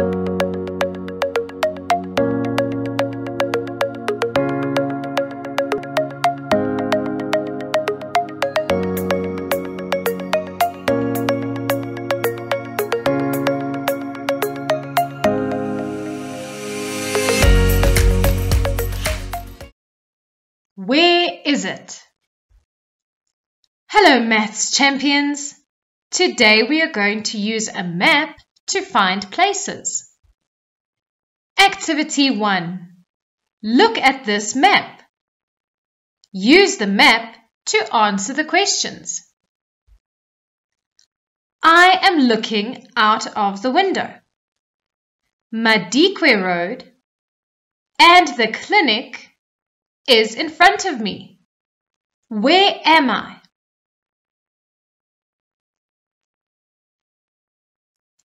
Where is it? Hello maths champions! Today we are going to use a map to find places. Activity 1. Look at this map. Use the map to answer the questions. I am looking out of the window. Madikwe Road and the clinic is in front of me. Where am I?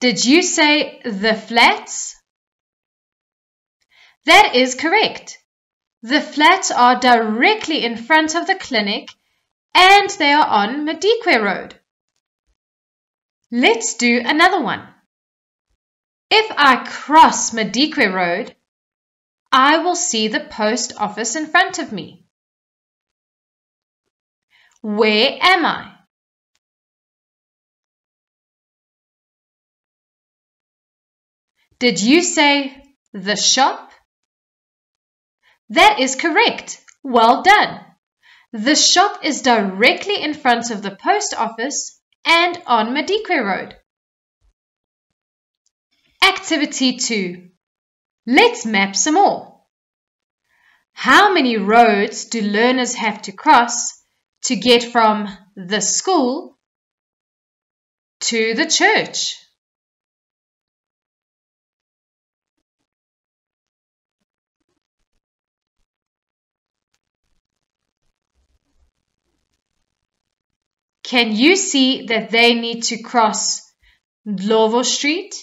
Did you say the flats? That is correct. The flats are directly in front of the clinic and they are on Madikwe Road. Let's do another one. If I cross Madikwe Road, I will see the post office in front of me. Where am I? Did you say the shop? That is correct. Well done. The shop is directly in front of the post office and on Madikwe Road. Activity 2. Let's map some more. How many roads do learners have to cross to get from the school to the church? Can you see that they need to cross Ndlovu Street?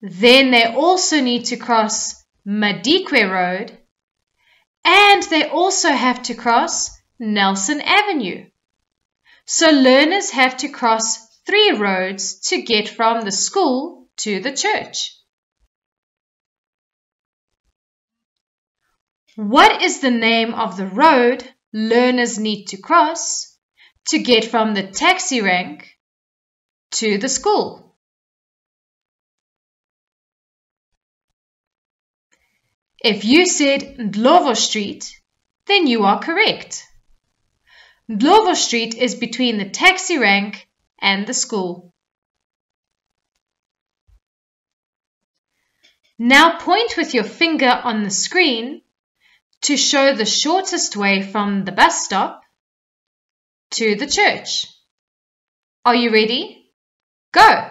Then they also need to cross Madikwe Road and they also have to cross Nelson Avenue. So learners have to cross three roads to get from the school to the church. What is the name of the road learners need to cross to get from the taxi rank to the school? If you said Ndlovu Street, then you are correct. Ndlovu Street is between the taxi rank and the school. Now point with your finger on the screen to show the shortest way from the bus stop to the church. Are you ready? Go!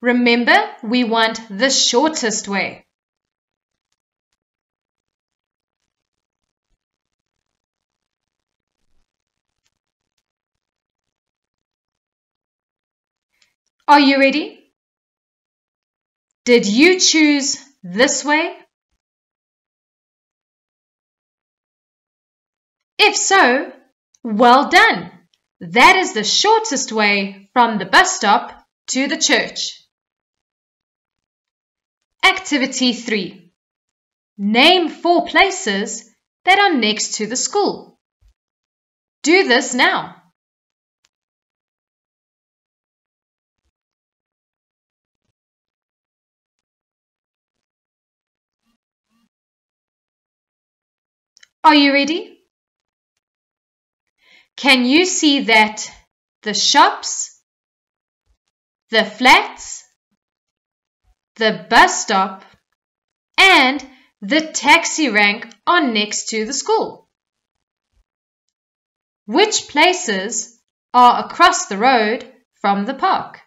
Remember, we want the shortest way. Are you ready? Did you choose this way? If so, well done. That is the shortest way from the bus stop to the church. Activity 3. Name four places that are next to the school. Do this now. Are you ready? Can you see that the shops, the flats, the bus stop, and the taxi rank are next to the school. Which places are across the road from the park?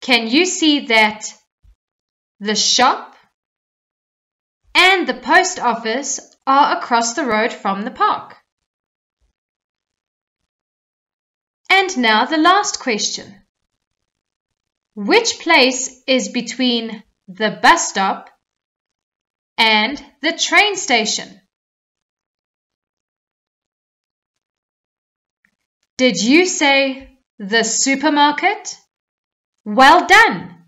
Can you see that the shop and the post office are across the road from the park? And now the last question. Which place is between the bus stop and the train station? Did you say the supermarket? Well done!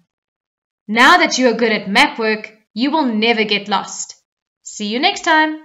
Now that you are good at map work, you will never get lost. See you next time.